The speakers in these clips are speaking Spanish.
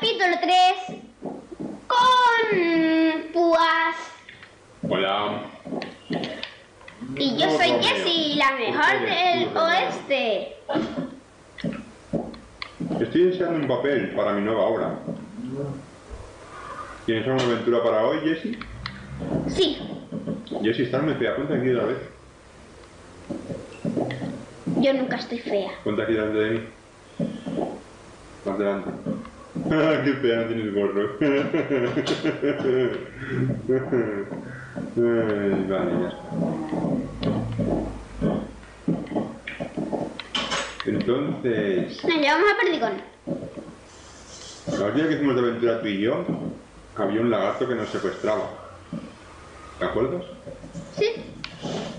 capítulo 3, con Púas. Hola. Y yo soy Jessie, la mejor del oeste. Estoy deseando un papel para mi nueva obra. ¿Tienes alguna aventura para hoy, Jessie? Sí, Jessie, estás muy fea. Ponte aquí otra vez. yo nunca estoy fea. Ponte aquí delante de mí. Más delante. Qué no tienes gorro. Ay, vale, ya está. Entonces, Nos llevamos a Perdigón. la última vez que hicimos de aventura tú y yo, había un lagarto que nos secuestraba. ¿Te acuerdas? Sí.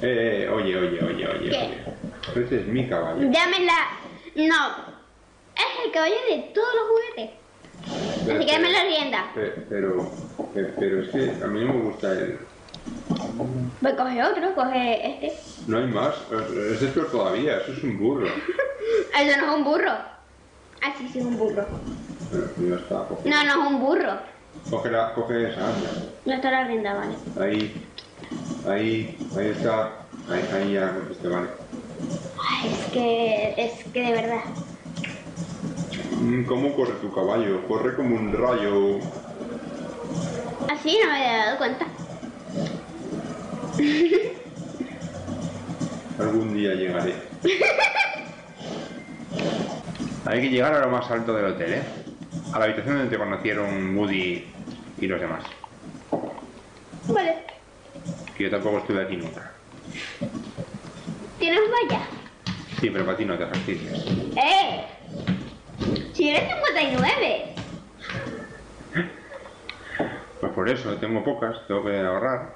Eh, oye, oye, oye, oye. ¿Qué? oye. Ese es mi caballo. Dámela. No. Es el caballo de todos los juguetes. Así que dame la rienda. Pe- Pero, pe- pero es que a mí no me gusta el... Pues coge otro, coge este. No hay más. Es esto todavía. Eso es un burro. Eso no es un burro. Ah, sí, sí, es un burro. Pero ya está. Coge, No, no es un burro. coge, la, coge esa. No está la rienda, vale. Ahí. Ahí. Ahí está. Ahí, ahí ya cogiste, vale. Ay, es que. Es que de verdad. Mm, ¿Cómo corre tu caballo? Corre como un rayo. Así no me había dado cuenta. Algún día llegaré. Hay que llegar a lo más alto del hotel, ¿eh? A la habitación donde te conocieron Woody y los demás. Vale. Que yo tampoco estuve aquí nunca. ¿Tienes valla? Sí, pero para ti no te ejercicios. ¡Eh! Si eres 59. Pues por eso, tengo pocas, tengo que ahorrar.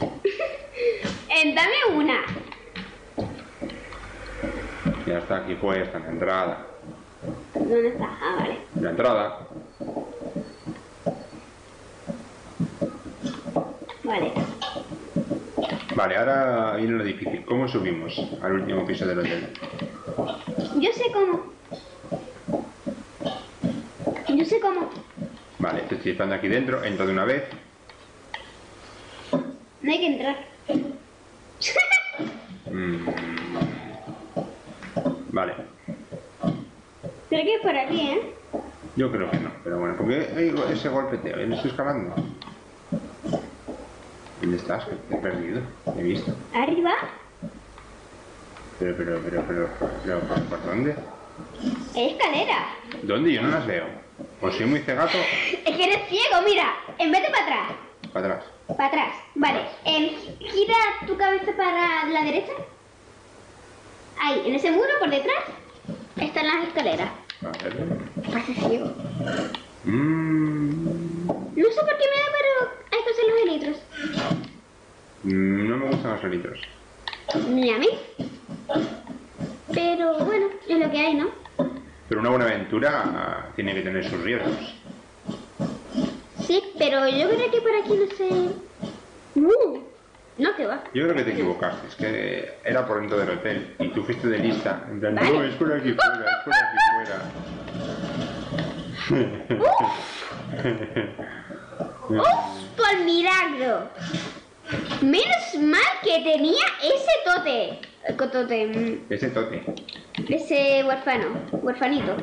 Eh, dame una. Ya está aquí puesta en la entrada. ¿Dónde está? Ah, vale. En la entrada. Vale. Vale, ahora viene lo difícil. ¿Cómo subimos al último piso del hotel? Yo sé cómo. Yo. Vale, te estoy esperando aquí dentro, entro de una vez. No hay que entrar. Mm. Vale, Pero que es por aquí, ¿eh? yo creo que no, pero bueno, ¿por qué hay go- ese golpeteo? ¿Eh? ¿No estoy escalando? ¿Dónde estás? Te he perdido, te he visto. Arriba. Pero, pero, pero, pero, pero, ¿por, por dónde? Hay escalera. ¿Dónde? Yo no las veo. O soy muy cegato, Es que eres ciego, mira. En vez de para atrás. para atrás. Para atrás. Vale. Em, gira tu cabeza para la derecha. Ahí, en ese muro por detrás están las escaleras. A ver. Ciego. Mm, No sé por qué me da, pero hay que hacer los elitros. mm, no me gustan los litros. Ni a mí. Pero bueno, es lo que hay, ¿no? Pero una buena aventura tiene que tener sus riesgos. Sí, pero yo creo que por aquí no sé. Uh, no, que va. Yo creo que te equivocaste, es que era por dentro del hotel y tú fuiste de lista. En plan, Vale. no, es por aquí fuera, es por aquí fuera. ¡Uf! ¡Por milagro! Menos mal que tenía ese tote. Tote. mm, Ese tote. Ese huérfano. Huérfanito.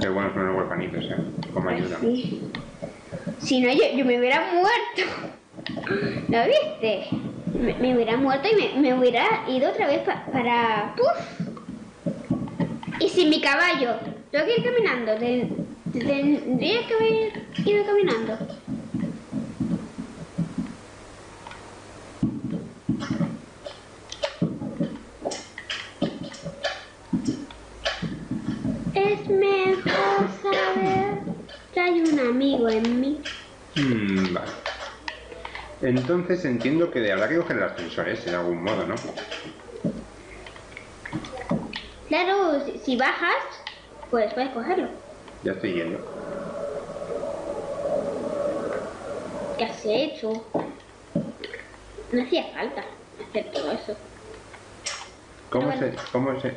Qué buenos son los huerfanitos, ¿eh? Como ayuda. Sí. Si no, yo, yo me hubiera muerto. ¿Lo viste? Me, me hubiera muerto y me, me hubiera ido otra vez pa- para... ¡Puf! Y sin mi caballo. Tengo que ir caminando. Ten- tendría que haber ido caminando. Es mejor saber que hay un amigo en mí. Mm, vale. Entonces entiendo que habrá que coger el ascensor ese de algún modo, ¿no? Claro, si, si bajas, pues puedes cogerlo. Ya estoy yendo. ¿Qué has hecho? No hacía falta hacer todo eso. ¿Cómo Bueno. se, cómo se,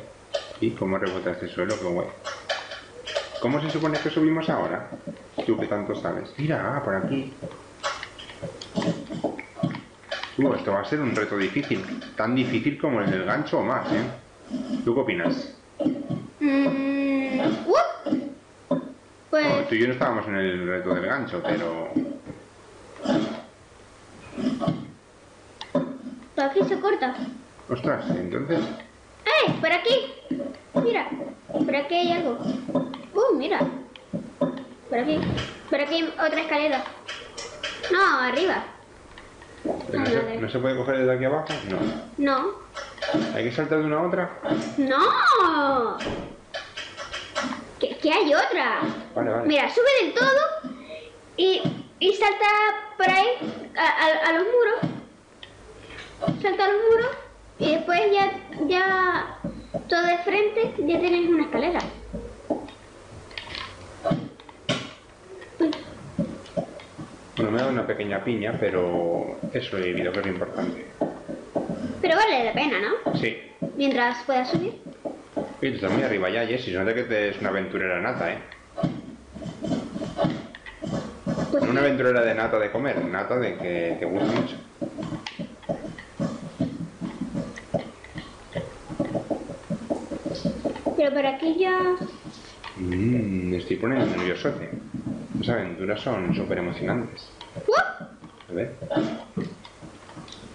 y cómo rebota este suelo? Qué guay. ¿Cómo se supone que subimos ahora? Tú que tanto sabes. Mira, ah, por aquí. Uh, esto va a ser un reto difícil. Tan difícil como el del gancho o más, ¿eh? ¿Tú qué opinas? Mm, ¡uh! Pues, Bueno, tú y yo no estábamos en el reto del gancho, pero... por aquí se corta. Ostras, entonces... ¡Eh! ¡Por aquí! Mira, por aquí hay algo. ¡Uh, mira! Por aquí, por aquí hay otra escalera. No, arriba. ¿No se, no se puede coger desde aquí abajo? No. No. ¿Hay que saltar de una a otra? ¡No! ¿Qué, qué hay otra? Vale, vale. Mira, sube del todo y, y salta por ahí a, a- a los muros. Salta a los muros y después ya, ya todo de frente ya tienes una escalera. Bueno, me ha dado una pequeña piña, pero eso he vivido, que es lo importante. Pero vale la pena, ¿no? Sí. Mientras puedas subir. Oye, tú estás muy arriba ya, Jessy. Se nota que te es una aventurera nata, ¿eh? Pues No una aventurera de nata de comer, nata de que te gusta mucho. Pero por aquí ya... Mmm, me estoy poniendo nerviosote. Las aventuras son súper emocionantes. A ver.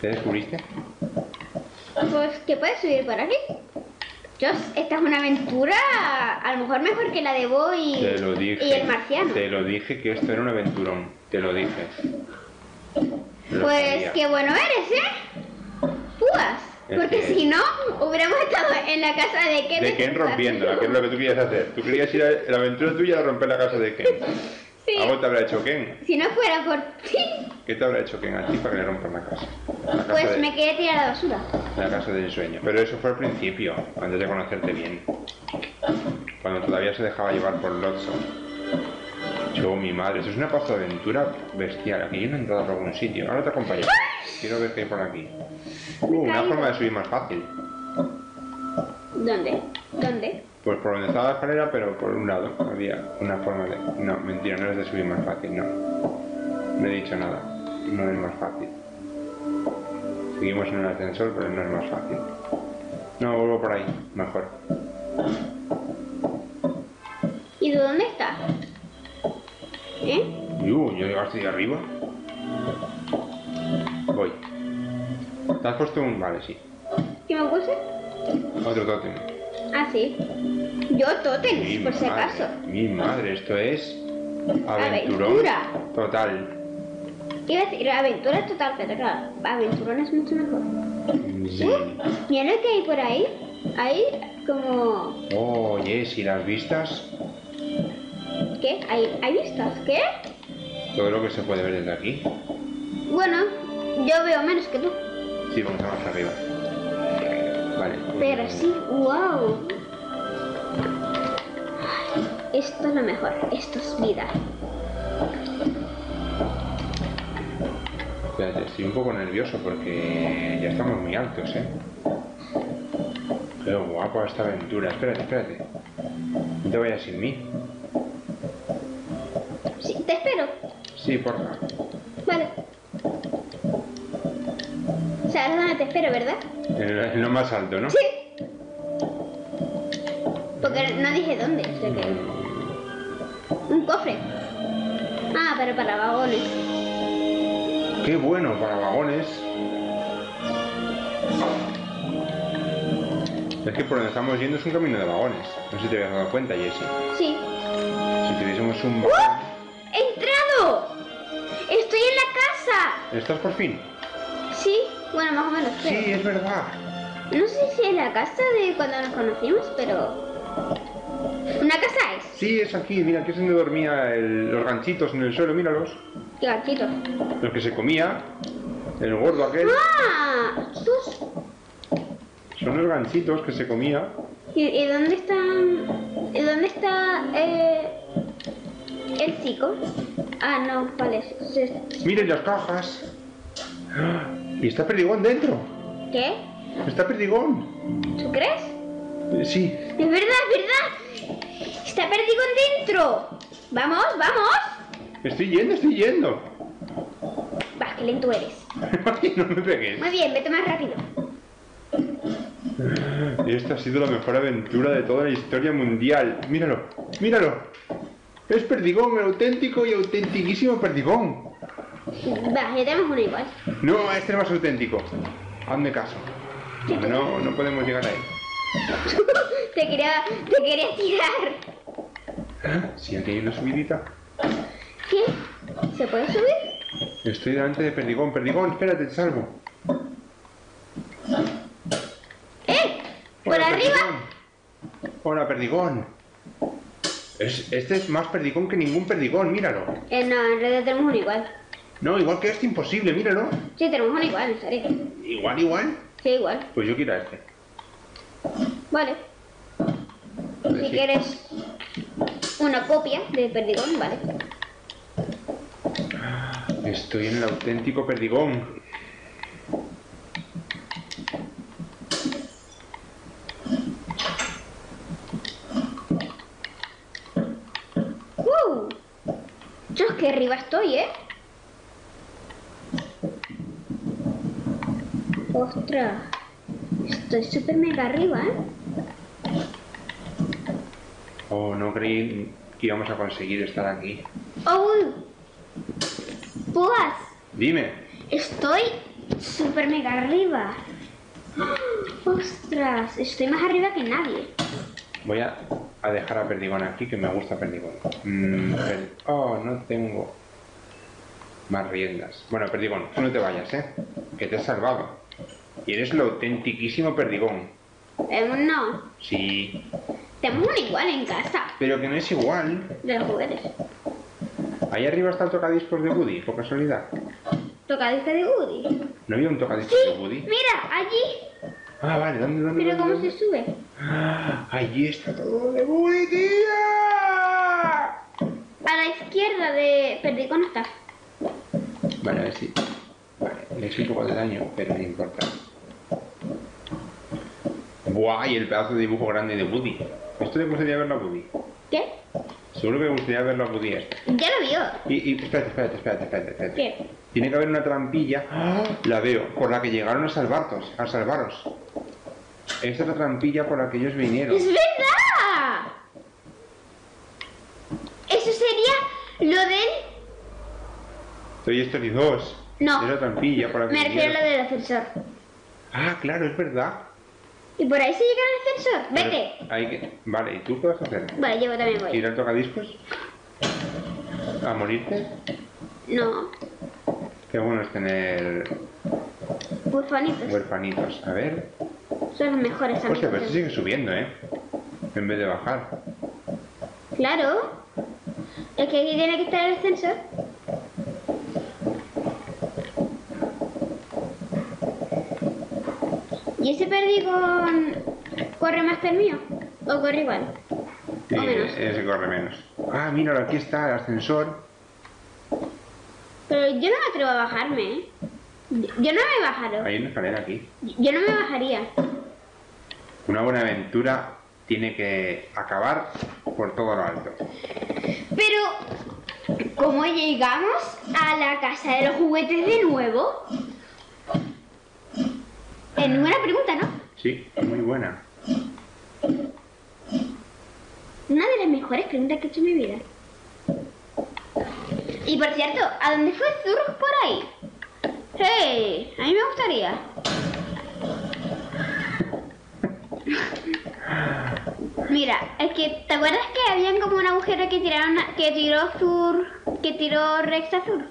¿Qué descubriste? Pues que puedes subir por aquí. Dios, esta es una aventura a lo mejor mejor que la de Bo y, Te lo dije. y el marciano. Te lo dije que esto era un aventurón. Te lo dije. Lo Pues sabía. qué bueno eres, ¿eh? Púas. Porque que- si no, hubiéramos estado en la casa de Ken. De Ken rompiéndola, que es lo que tú querías hacer. Tú querías ir a la aventura tuya era romper la casa de Ken. Sí. Algo te habrá hecho Ken. Si no fuera por ti, ¿Qué te habrá hecho Ken a ti para que le rompan la casa? La casa, pues de- me quedé tirada a la basura. la casa del sueño. Pero eso fue al principio, antes de conocerte bien. Cuando todavía se dejaba llevar por Lotso. Yo, mi madre, eso es una aventura bestial. Aquí yo no he entrado por algún sitio. Ahora te acompaño. Quiero ver qué hay por aquí. Uh, una forma de subir más fácil. ¿Dónde? ¿Dónde? Pues por donde estaba la escalera, pero por un lado había una forma de... No, mentira, no es de subir más fácil, no. No he dicho nada. No es más fácil. Seguimos en un ascensor, pero no es más fácil. No, vuelvo por ahí, mejor. ¿Y de dónde estás? ¿Eh? Uh, yo llegaste de arriba. Voy. ¿Te has puesto un...? Vale, sí. ¿Qué me puse? Otro tótem. Ah, sí. Yo Totem, Mi por si acaso. Mi madre, esto es... Aventurón Aventura. total. Iba a decir aventura total, pero claro, aventurón es mucho mejor. Sí. Uh, mira lo que hay por ahí. Hay como... Oh, Jessy, las vistas... ¿Qué? ¿Hay, ¿Hay vistas? ¿Qué? Todo lo que se puede ver desde aquí. Bueno, yo veo menos que tú. Sí, vamos a más arriba. Pero sí, wow. Esto es lo mejor. Esto es vida. Espérate, estoy un poco nervioso porque ya estamos muy altos, ¿eh? Qué guapa esta aventura. Espérate, espérate. No te vayas sin mí. Sí, te espero. Sí, porfa. Vale. ¿Sabes dónde te espero, verdad? En, en lo más alto, ¿no? Sí. Porque no dije dónde. o sea que- Un cofre. Ah, pero para vagones. Qué bueno para vagones. Es que por donde estamos yendo es un camino de vagones. No sé si te habías dado cuenta, Jessie. Sí. Si tuviésemos un ¡Uh! vagón... ¡He entrado! ¡Estoy en la casa! ¿Estás por fin? Bueno, más o menos. creo. Sí, es verdad. No sé si es la casa de cuando nos conocimos, pero. ¿Una casa es? Sí, es aquí. Mira, aquí es donde dormía el- los ganchitos en el suelo. Míralos. Qué gatito. Los que se comía. El gordo aquel. ¡Ah! ¿Tus? Son los ganchitos que se comía. ¿Y, y dónde están. ¿Y dónde está eh, el chico? Ah, no, vale. se- Miren las cajas. ¡Ah! Y está Perdigón dentro. ¿Qué? Está Perdigón. ¿Tú crees? Eh, Sí. Es verdad, es verdad. Está perdido dentro. Vamos, vamos. Estoy yendo, estoy yendo. Va, qué lento eres. No me pegues. Muy bien, vete más rápido. Esta ha sido la mejor aventura de toda la historia mundial. Míralo, míralo. Es Perdigón, el auténtico y autentiquísimo Perdigón. Va, ya tenemos uno igual. No, este es más auténtico. Hazme caso. No, no podemos llegar a él. Te quería, te quería tirar. Sí, aquí hay una subidita. ¿Qué? ¿Se puede subir? Estoy delante de Perdigón. Perdigón, espérate, te salvo. ¡Eh! ¡Por Hola, arriba! Perdigón. Hola, Perdigón. Es- este es más Perdigón que ningún Perdigón, míralo. Eh, no, en realidad tenemos uno igual. No, igual que este, imposible, míralo. Sí, tenemos uno igual, en serio. Igual, igual. Sí, igual. Pues yo quiero este. Vale. Pues Si sí. quieres una copia de Perdigón, vale. Estoy en el auténtico Perdigón. ¡Uh! Yo es que arriba estoy, ¿eh? ¡Ostras! Estoy súper mega arriba, ¿eh? Oh, no creí que íbamos a conseguir estar aquí. ¡Oh! ¡Pues! Dime. Estoy súper mega arriba. ¡Ostras! Estoy más arriba que nadie. Voy a, a dejar a Perdigón aquí, que me gusta Perdigón. Mm, per- oh, no tengo más riendas. Bueno, Perdigón, tú no te vayas, ¿eh? Que te he salvado. Y eres el autentiquísimo Perdigón. Eh, no. Sí, Tenemos uno igual en casa. pero que no es igual. De los juguetes. Ahí arriba está el tocadiscos de Woody, por casualidad. Tocadisco de Woody. ¿No había un tocadiscos ¡Sí! de Woody? Mira, allí. Ah, vale, ¿dónde, dónde? Dónde, cómo se sube. Ah, allí está todo de Woody, tía. A la izquierda de Perdigón está. Vale, a ver si. Vale, le he hecho un poco de daño, pero no importa. Buah, y el pedazo de dibujo grande de Woody. Esto le gustaría verlo a Woody. ¿Qué? Seguro que me gustaría verlo a Woody. Ya lo vio. Y, y espérate, espérate, espérate, espérate, espérate. ¿Qué? Tiene que haber una trampilla. ¡Ah! La veo, por la que llegaron a salvaros, a salvaros. Esta es la trampilla por la que ellos vinieron. ¡Es verdad! Eso sería lo del... Toy Story 2. No. Es la trampilla por la que Me refiero a lo del ascensor. Ah, claro, es verdad. Y por ahí se llega al ascensor. Pero Vete. hay que... Vale, ¿y tú qué vas a hacer? Vale, yo también voy. ¿Ir al tocadiscos? ¿A morirte? No. Qué bueno es tener Bufanitos. huerfanitos. A ver. Son los mejores Hostia, pero amigos. esto sigue subiendo, ¿eh? En vez de bajar. Claro. Es que aquí tiene que estar el ascensor. ¿Y ese perdigón corre más que el mío? ¿O corre igual? O menos. ese corre menos. Ah, míralo, aquí está el ascensor. Pero yo no me atrevo a bajarme, ¿eh? Yo yo no me bajaría. Hay una escalera aquí. Yo no me bajaría. Una buena aventura tiene que acabar por todo lo alto. Pero, ¿cómo llegamos a la casa de los juguetes de nuevo? Es ninguna pregunta, ¿no? Sí, muy buena. Una de las mejores preguntas que he hecho en mi vida. Y por cierto, ¿a dónde fue Zurg por ahí? Hey, a mí me gustaría. Mira, es que ¿te acuerdas que habían como un agujero que tiraron que tiró Zur, que tiró Rex a Zur?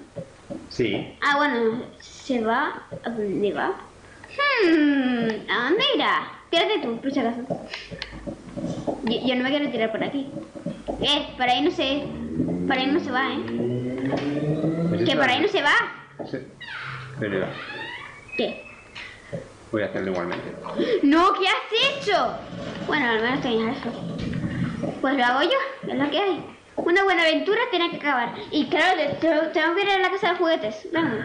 Sí. Ah, bueno, se va. ¿A dónde va? Hmm, ¿a dónde irá? Tírate tú, por si acaso. Yo, yo no me quiero tirar por aquí. Eh, por ahí no se. Por ahí no se va, ¿eh? Que por ahí no se va. ese- Pero ¿Qué? voy a hacerlo igualmente. ¡No! ¿Qué has hecho? Bueno, al menos tenías eso. Pues lo hago yo, es lo que hay. Una buena aventura tiene que acabar. Y claro, te- te- tengo que ir a la casa de juguetes. Vamos.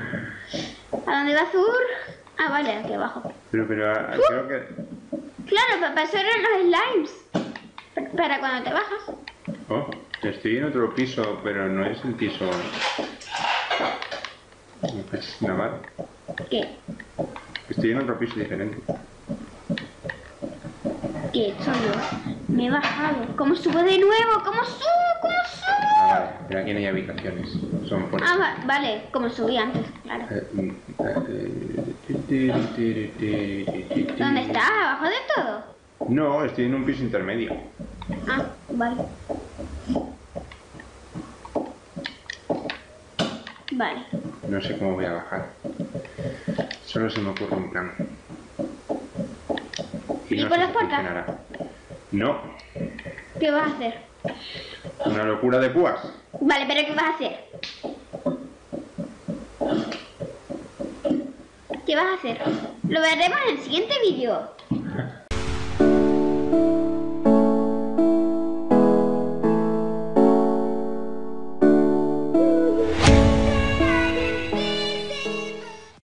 ¿A dónde va Azur? Ah, vale, aquí abajo. Pero, pero ah, creo que... Claro, pa- para eso eran los slimes. Pa- Para cuando te bajas. Oh, estoy en otro piso, pero no es el piso... Es Navarro. ¿Qué? Estoy en otro piso diferente. ¿Qué soy yo? Me he bajado. ¿Cómo subo de nuevo? ¿Cómo subo? Pero aquí no hay habitaciones. Son por... Ah, va- vale, como subí antes, claro. Eh, mm, eh, ¿Dónde estás? ¿Abajo de todo? No, estoy en un piso intermedio. Ah, vale. Vale. No sé cómo voy a bajar. Solo se me ocurre un plan. ¿Y no por sé las si puertas? funcionará. No, ¿Qué vas a hacer? Una locura de púas. Vale, pero ¿qué vas a hacer? ¿Qué vas a hacer? Lo veremos en el siguiente vídeo.